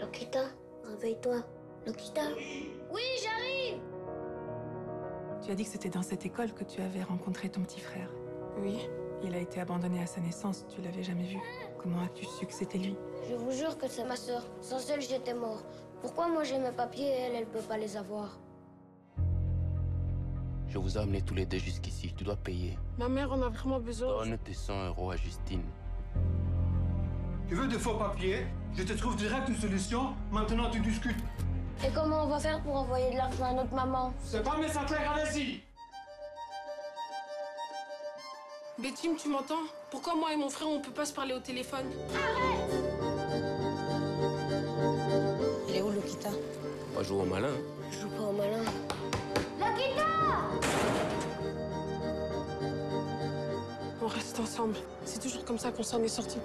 Lokita, réveille-toi. Lokita Oui, j'arrive Tu as dit que c'était dans cette école que tu avais rencontré ton petit frère. Oui. Il a été abandonné à sa naissance, tu l'avais jamais vu. Comment as-tu su que c'était lui? Je vous jure que c'est ma sœur. Sans elle, j'étais mort. Pourquoi moi j'ai mes papiers et elle, elle peut pas les avoir? Je vous ai amenés tous les deux jusqu'ici. Tu dois payer. Ma mère en a vraiment besoin. Donne tes 100 euros à Justine. Tu veux de faux papiers? Je te trouve direct une solution. Maintenant, tu discutes. Et comment on va faire pour envoyer de l'argent à notre maman? C'est pas mes clair, allez-y Bétim, tu m'entends? Pourquoi moi et mon frère, on peut pas se parler au téléphone? Il est où, Lokita Pas jouer au malin. Je joue pas au malin. On reste ensemble. C'est toujours comme ça qu'on s'en est sorti.